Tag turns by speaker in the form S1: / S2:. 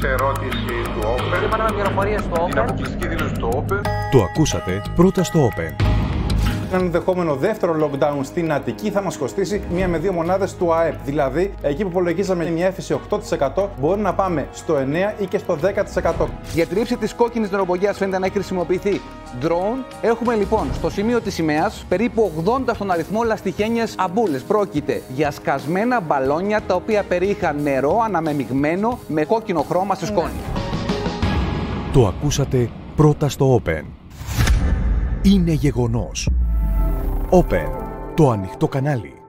S1: σε ερώτηση του Open.
S2: Σύμφωνα με πληροφορίες του
S1: Είναι
S2: Open,
S1: αποκλειστική δήλωση του Open.
S3: Το ακούσατε πρώτα στο Open.
S4: Ένα ενδεχόμενο δεύτερο lockdown στην Αττική θα μας κοστίσει μία με δύο μονάδες του ΑΕΠ. Δηλαδή, εκεί που υπολογίζαμε μια έφυση 8%, μπορεί να πάμε στο 9% ή και στο 10%.
S5: Για τη ρήψη της κόκκινης νεροπογιά φαίνεται να έχει χρησιμοποιηθεί drone. Έχουμε λοιπόν στο σημείο της σημαίας περίπου 80 στον αριθμό λαστιχένιες αμπούλες. Πρόκειται για σκασμένα μπαλόνια τα οποία περιείχαν νερό αναμεμειγμένο με κόκκινο χρώμα στη σκόνη.
S3: Το ακούσατε πρώτα στο Open. Είναι γεγονός. Open. Το ανοιχτό κανάλι.